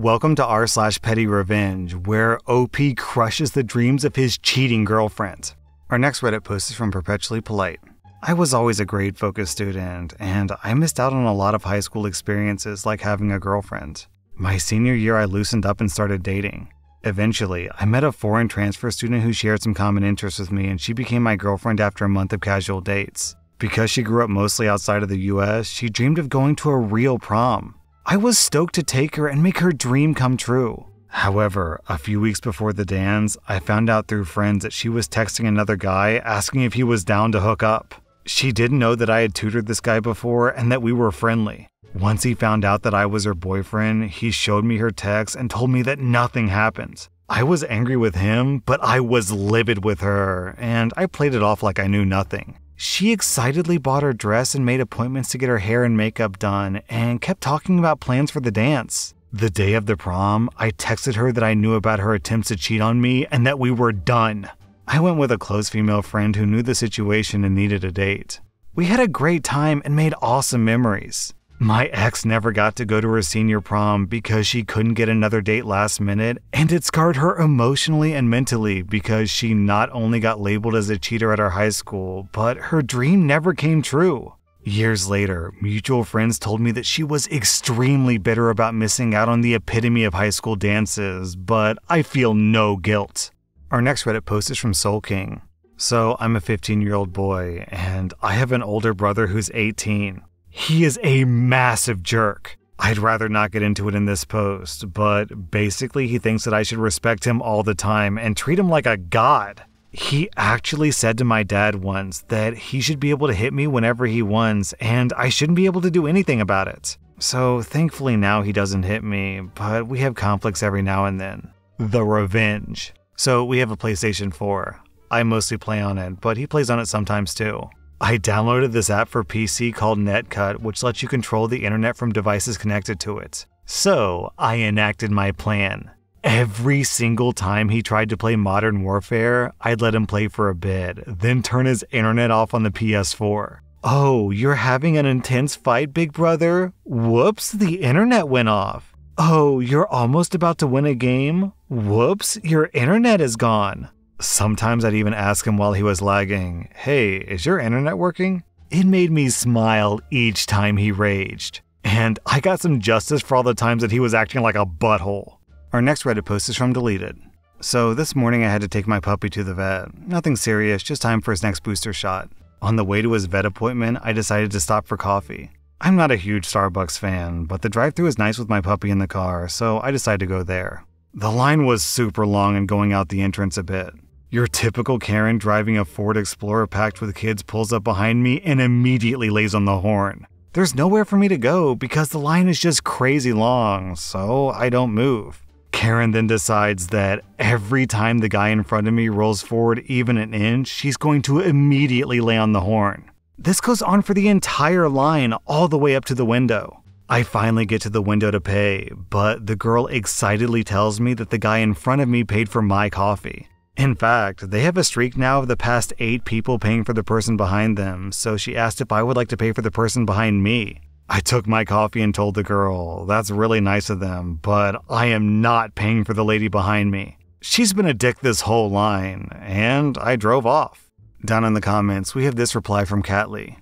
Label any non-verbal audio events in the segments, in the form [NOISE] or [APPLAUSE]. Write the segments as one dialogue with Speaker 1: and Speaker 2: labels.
Speaker 1: Welcome to r slash petty revenge, where OP crushes the dreams of his cheating girlfriend. Our next Reddit post is from Perpetually Polite. I was always a grade focused student, and I missed out on a lot of high school experiences like having a girlfriend. My senior year, I loosened up and started dating. Eventually, I met a foreign transfer student who shared some common interests with me, and she became my girlfriend after a month of casual dates. Because she grew up mostly outside of the US, she dreamed of going to a real prom. I was stoked to take her and make her dream come true. However, a few weeks before the dance, I found out through friends that she was texting another guy asking if he was down to hook up. She didn't know that I had tutored this guy before and that we were friendly. Once he found out that I was her boyfriend, he showed me her text and told me that nothing happened. I was angry with him, but I was livid with her, and I played it off like I knew nothing. She excitedly bought her dress and made appointments to get her hair and makeup done, and kept talking about plans for the dance. The day of the prom, I texted her that I knew about her attempts to cheat on me and that we were done. I went with a close female friend who knew the situation and needed a date. We had a great time and made awesome memories. My ex never got to go to her senior prom because she couldn't get another date last minute, and it scarred her emotionally and mentally because she not only got labeled as a cheater at our high school, but her dream never came true. Years later, mutual friends told me that she was extremely bitter about missing out on the epitome of high school dances, but I feel no guilt. Our next Reddit post is from Soul King. So, I'm a 15 year old boy, and I have an older brother who's 18. He is a massive jerk. I'd rather not get into it in this post, but basically, he thinks that I should respect him all the time and treat him like a god. He actually said to my dad once that he should be able to hit me whenever he wants, and I shouldn't be able to do anything about it. So, thankfully, now he doesn't hit me, but we have conflicts every now and then. The revenge. So, we have a PlayStation 4. I mostly play on it, but he plays on it sometimes too. I downloaded this app for PC called Netcut, which lets you control the internet from devices connected to it. So, I enacted my plan. Every single time he tried to play Modern Warfare, I'd let him play for a bit, then turn his internet off on the PS4. Oh, you're having an intense fight, big brother? Whoops, the internet went off. Oh, you're almost about to win a game? Whoops, your internet is gone. Sometimes I'd even ask him while he was lagging, Hey, is your internet working? It made me smile each time he raged. And I got some justice for all the times that he was acting like a butthole. Our next Reddit post is from Deleted. So this morning I had to take my puppy to the vet. Nothing serious, just time for his next booster shot. On the way to his vet appointment, I decided to stop for coffee. I'm not a huge Starbucks fan, but the drive through is nice with my puppy in the car, so I decided to go there. The line was super long and going out the entrance a bit. Your typical Karen driving a Ford Explorer packed with kids pulls up behind me and immediately lays on the horn. There's nowhere for me to go because the line is just crazy long, so I don't move. Karen then decides that every time the guy in front of me rolls forward even an inch, she's going to immediately lay on the horn. This goes on for the entire line, all the way up to the window. I finally get to the window to pay, but the girl excitedly tells me that the guy in front of me paid for my coffee. In fact, they have a streak now of the past eight people paying for the person behind them, so she asked if I would like to pay for the person behind me. I took my coffee and told the girl, that's really nice of them, but I am not paying for the lady behind me. She's been a dick this whole line, and I drove off. Down in the comments, we have this reply from Catley.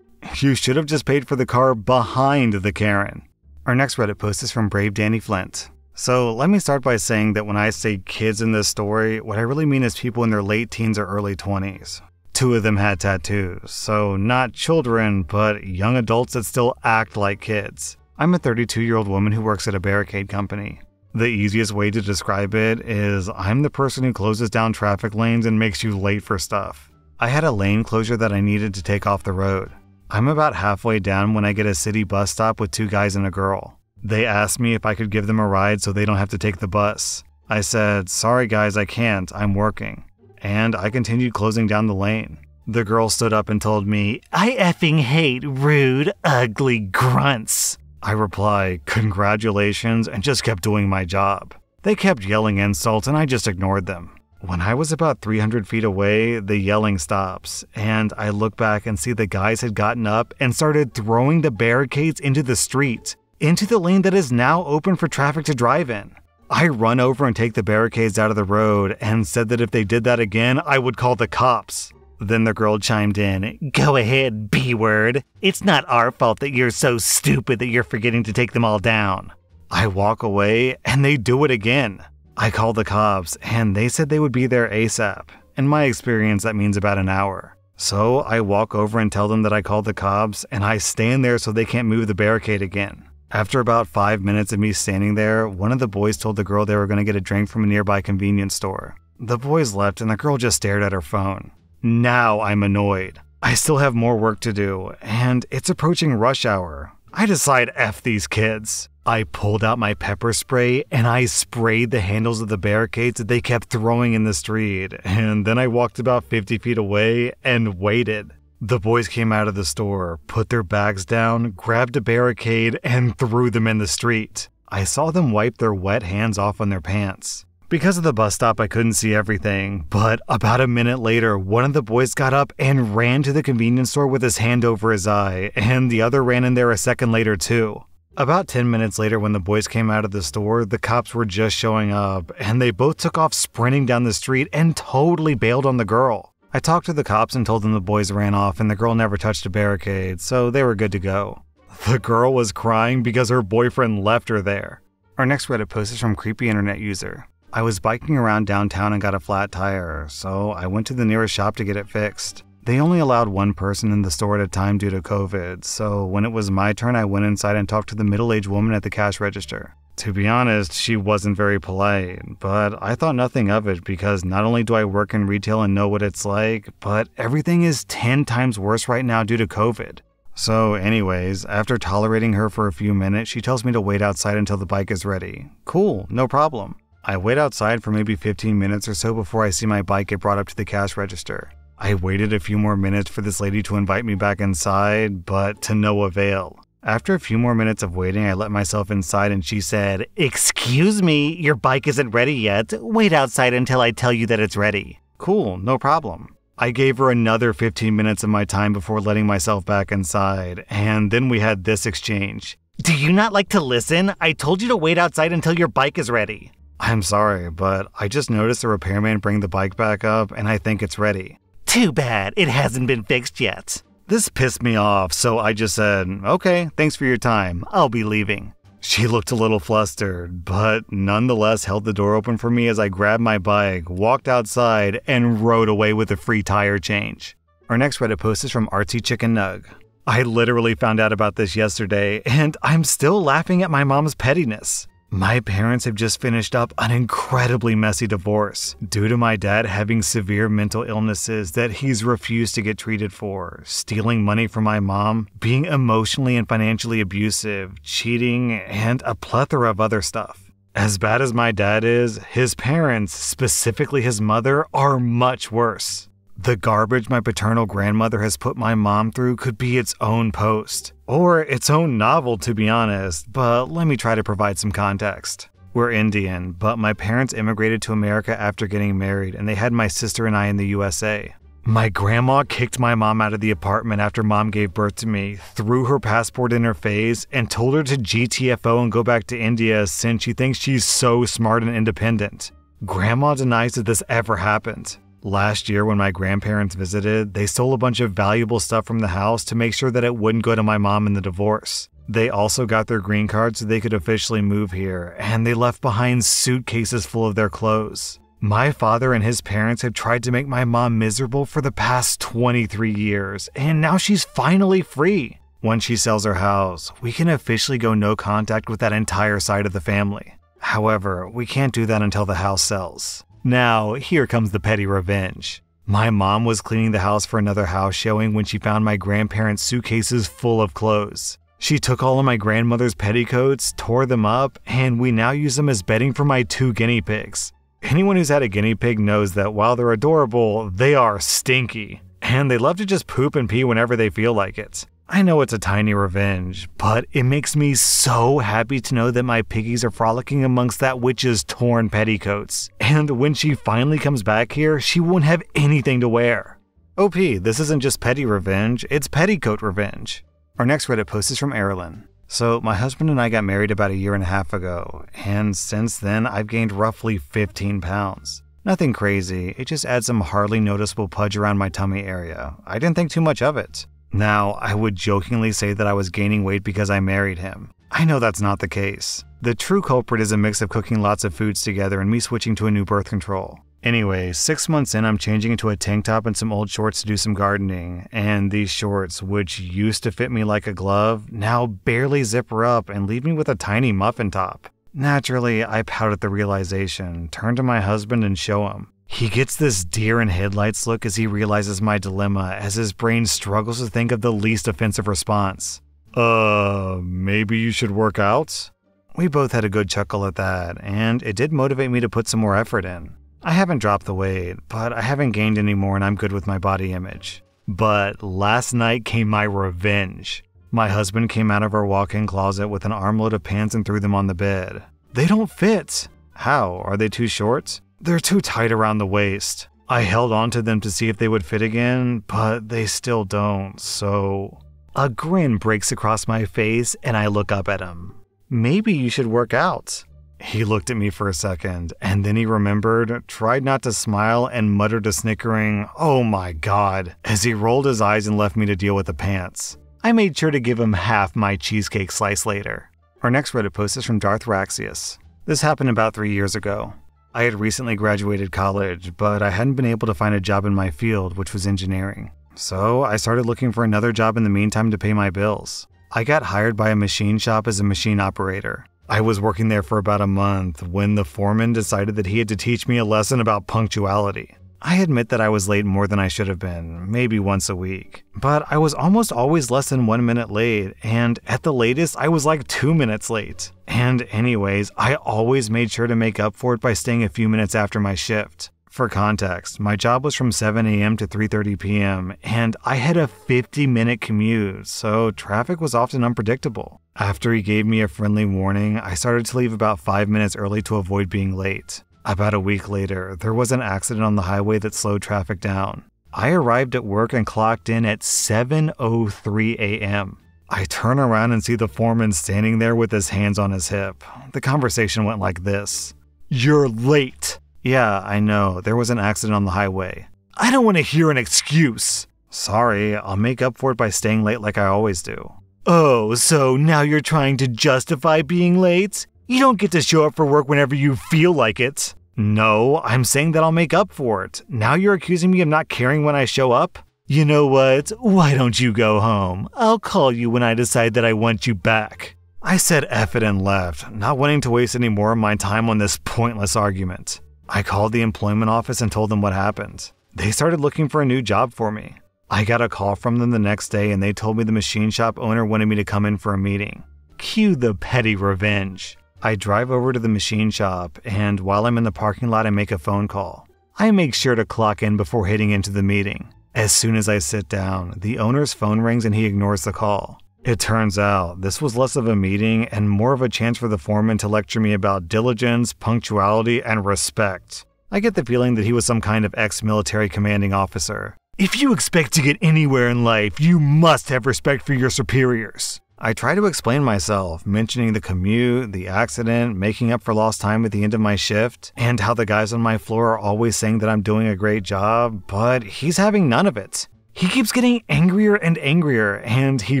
Speaker 1: You should have just paid for the car behind the Karen. Our next Reddit post is from Brave Danny Flint. So let me start by saying that when I say kids in this story, what I really mean is people in their late teens or early 20s. Two of them had tattoos, so not children, but young adults that still act like kids. I'm a 32 year old woman who works at a barricade company. The easiest way to describe it is I'm the person who closes down traffic lanes and makes you late for stuff. I had a lane closure that I needed to take off the road. I'm about halfway down when I get a city bus stop with two guys and a girl. They asked me if I could give them a ride so they don't have to take the bus. I said, Sorry guys, I can't, I'm working. And I continued closing down the lane. The girl stood up and told me, I effing hate rude, ugly grunts. I replied, Congratulations, and just kept doing my job. They kept yelling insults and I just ignored them. When I was about 300 feet away, the yelling stops, and I look back and see the guys had gotten up and started throwing the barricades into the street. Into the lane that is now open for traffic to drive in. I run over and take the barricades out of the road and said that if they did that again, I would call the cops. Then the girl chimed in, Go ahead, B word. It's not our fault that you're so stupid that you're forgetting to take them all down. I walk away and they do it again. I call the cops and they said they would be there ASAP. In my experience, that means about an hour. So I walk over and tell them that I called the cops and I stand there so they can't move the barricade again. After about five minutes of me standing there, one of the boys told the girl they were going to get a drink from a nearby convenience store. The boys left and the girl just stared at her phone. Now I'm annoyed. I still have more work to do, and it's approaching rush hour. I decide F these kids. I pulled out my pepper spray and I sprayed the handles of the barricades that they kept throwing in the street, and then I walked about 50 feet away and waited. The boys came out of the store, put their bags down, grabbed a barricade, and threw them in the street. I saw them wipe their wet hands off on their pants. Because of the bus stop, I couldn't see everything, but about a minute later, one of the boys got up and ran to the convenience store with his hand over his eye, and the other ran in there a second later, too. About 10 minutes later, when the boys came out of the store, the cops were just showing up, and they both took off sprinting down the street and totally bailed on the girl. I talked to the cops and told them the boys ran off and the girl never touched a barricade, so they were good to go. [LAUGHS] The girl was crying because her boyfriend left her there. Our next Reddit post is from Creepy Internet User. I was biking around downtown and got a flat tire, so I went to the nearest shop to get it fixed. They only allowed one person in the store at a time due to COVID, so when it was my turn, I went inside and talked to the middle aged woman at the cash register. To be honest, she wasn't very polite, but I thought nothing of it because not only do I work in retail and know what it's like, but everything is 10 times worse right now due to COVID. So, anyways, after tolerating her for a few minutes, she tells me to wait outside until the bike is ready. Cool, no problem. I wait outside for maybe 15 minutes or so before I see my bike get brought up to the cash register. I waited a few more minutes for this lady to invite me back inside, but to no avail. After a few more minutes of waiting, I let myself inside and she said, Excuse me, your bike isn't ready yet. Wait outside until I tell you that it's ready. Cool, no problem. I gave her another 15 minutes of my time before letting myself back inside, and then we had this exchange. Do you not like to listen? I told you to wait outside until your bike is ready. I'm sorry, but I just noticed the repairman bring the bike back up and I think it's ready. Too bad, it hasn't been fixed yet. This pissed me off, so I just said, okay, thanks for your time. I'll be leaving. She looked a little flustered, but nonetheless held the door open for me as I grabbed my bike, walked outside, and rode away with a free tire change. Our next Reddit post is from Artsy Chicken Nug. I literally found out about this yesterday, and I'm still laughing at my mom's pettiness. My parents have just finished up an incredibly messy divorce due to my dad having severe mental illnesses that he's refused to get treated for, stealing money from my mom, being emotionally and financially abusive, cheating, and a plethora of other stuff. As bad as my dad is, his parents, specifically his mother, are much worse. The garbage my paternal grandmother has put my mom through could be its own post, or its own novel, to be honest, but let me try to provide some context. We're Indian, but my parents immigrated to America after getting married, and they had my sister and I in the USA. My grandma kicked my mom out of the apartment after mom gave birth to me, threw her passport in her face, and told her to GTFO and go back to India since she thinks she's so smart and independent. Grandma denies that this ever happened. Last year, when my grandparents visited, they stole a bunch of valuable stuff from the house to make sure that it wouldn't go to my mom in the divorce. They also got their green card so they could officially move here, and they left behind suitcases full of their clothes. My father and his parents have tried to make my mom miserable for the past 23 years, and now she's finally free. Once she sells her house, we can officially go no contact with that entire side of the family. However, we can't do that until the house sells. Now, here comes the petty revenge. My mom was cleaning the house for another house showing when she found my grandparents' suitcases full of clothes. She took all of my grandmother's petticoats, tore them up, and we now use them as bedding for my two guinea pigs. Anyone who's had a guinea pig knows that while they're adorable, they are stinky, and they love to just poop and pee whenever they feel like it. I know it's a tiny revenge, but it makes me so happy to know that my piggies are frolicking amongst that witch's torn petticoats. And when she finally comes back here, she won't have anything to wear. OP, this isn't just petty revenge, it's petticoat revenge. Our next Reddit post is from Aralyn. So, my husband and I got married about a year and a half ago, and since then I've gained roughly 15 pounds. Nothing crazy, it just adds some hardly noticeable pudge around my tummy area. I didn't think too much of it. Now, I would jokingly say that I was gaining weight because I married him. I know that's not the case. The true culprit is a mix of cooking lots of foods together and me switching to a new birth control. Anyway, six months in, I'm changing into a tank top and some old shorts to do some gardening. And these shorts, which used to fit me like a glove, now barely zipper up and leave me with a tiny muffin top. Naturally, I pout at the realization, turn to my husband, and show him. He gets this deer in headlights look as he realizes my dilemma, as his brain struggles to think of the least offensive response. Uh, maybe you should work out? We both had a good chuckle at that, and it did motivate me to put some more effort in. I haven't dropped the weight, but I haven't gained any more, and I'm good with my body image. But last night came my revenge. My husband came out of our walk in closet with an armload of pants and threw them on the bed. They don't fit. How? Are they too short? They're too tight around the waist. I held onto them to see if they would fit again, but they still don't, so. A grin breaks across my face, and I look up at him. Maybe you should work out. He looked at me for a second, and then he remembered, tried not to smile, and muttered a snickering, Oh my god, as he rolled his eyes and left me to deal with the pants. I made sure to give him half my cheesecake slice later. Our next Reddit post is from Darth Raxius. This happened about three years ago. I had recently graduated college, but I hadn't been able to find a job in my field, which was engineering. So I started looking for another job in the meantime to pay my bills. I got hired by a machine shop as a machine operator. I was working there for about a month when the foreman decided that he had to teach me a lesson about punctuality. I admit that I was late more than I should have been, maybe once a week. But I was almost always less than one minute late, and at the latest, I was like two minutes late. And, anyways, I always made sure to make up for it by staying a few minutes after my shift. For context, my job was from 7 a.m. to 3:30 p.m., and I had a 50-minute commute, so traffic was often unpredictable. After he gave me a friendly warning, I started to leave about 5 minutes early to avoid being late. About a week later, there was an accident on the highway that slowed traffic down. I arrived at work and clocked in at 7:03 a.m. I turn around and see the foreman standing there with his hands on his hip. The conversation went like this. "You're late." Yeah, I know. There was an accident on the highway. I don't want to hear an excuse. Sorry, I'll make up for it by staying late like I always do. Oh, so now you're trying to justify being late? You don't get to show up for work whenever you feel like it. No, I'm saying that I'll make up for it. Now you're accusing me of not caring when I show up? You know what? Why don't you go home? I'll call you when I decide that I want you back. I said F it and left, not wanting to waste any more of my time on this pointless argument. I called the employment office and told them what happened. They started looking for a new job for me. I got a call from them the next day and they told me the machine shop owner wanted me to come in for a meeting. Cue the petty revenge. I drive over to the machine shop, and while I'm in the parking lot, I make a phone call. I make sure to clock in before heading into the meeting. As soon as I sit down, the owner's phone rings and he ignores the call. It turns out this was less of a meeting and more of a chance for the foreman to lecture me about diligence, punctuality, and respect. I get the feeling that he was some kind of ex military commanding officer. If you expect to get anywhere in life, you must have respect for your superiors. I try to explain myself, mentioning the commute, the accident, making up for lost time at the end of my shift, and how the guys on my floor are always saying that I'm doing a great job, but he's having none of it. He keeps getting angrier and angrier, and he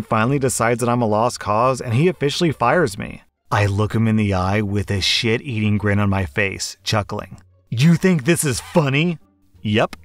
Speaker 1: finally decides that I'm a lost cause and he officially fires me. I look him in the eye with a shit eating grin on my face, chuckling. You think this is funny? Yep.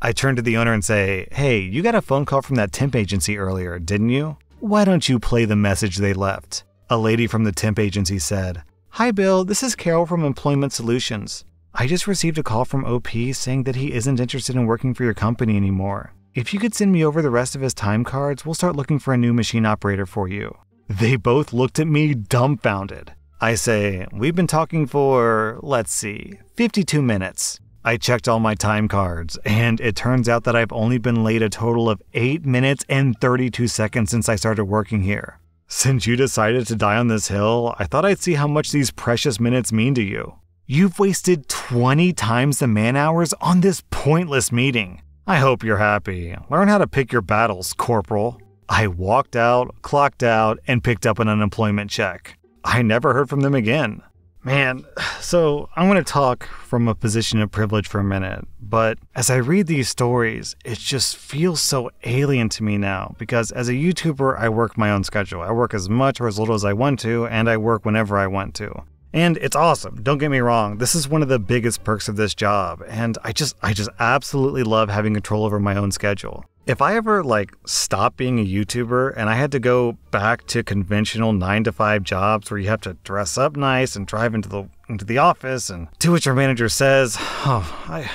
Speaker 1: I turn to the owner and say, Hey, you got a phone call from that temp agency earlier, didn't you? Why don't you play the message they left? A lady from the temp agency said, Hi, Bill, this is Carol from Employment Solutions. I just received a call from OP saying that he isn't interested in working for your company anymore. If you could send me over the rest of his time cards, we'll start looking for a new machine operator for you. They both looked at me dumbfounded. I say, We've been talking for, let's see, 52 minutes. I checked all my time cards, and it turns out that I've only been late a total of 8 minutes and 32 seconds since I started working here. Since you decided to die on this hill, I thought I'd see how much these precious minutes mean to you. You've wasted 20 times the man hours on this pointless meeting. I hope you're happy. Learn how to pick your battles, Corporal. I walked out, clocked out, and picked up an unemployment check. I never heard from them again. Man, [SIGHS] so I'm going to talk from a position of privilege for a minute, but as I read these stories, it just feels so alien to me now because as a YouTuber, I work my own schedule. I work as much or as little as I want to, and I work whenever I want to. And it's awesome. Don't get me wrong. This is one of the biggest perks of this job, and I just I just absolutely love having control over my own schedule. If I ever like stopped being a YouTuber and I had to go back to conventional 9 to 5 jobs where you have to dress up nice and drive into the into the office and do what your manager says, oh, I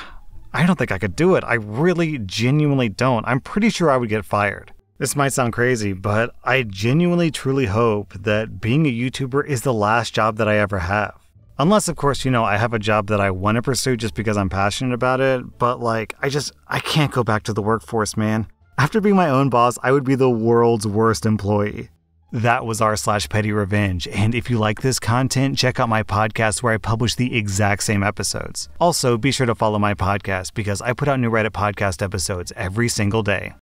Speaker 1: I don't think I could do it. I really genuinely don't. I'm pretty sure I would get fired. This might sound crazy, but I genuinely truly hope that being a YouTuber is the last job that I ever have. Unless, of course, you know, I have a job that I want to pursue just because I'm passionate about it, but like, I just, I can't go back to the workforce, man. After being my own boss, I would be the world's worst employee. That was r slash petty revenge, and if you like this content, check out my podcast where I publish the exact same episodes. Also, be sure to follow my podcast because I put out new Reddit podcast episodes every single day.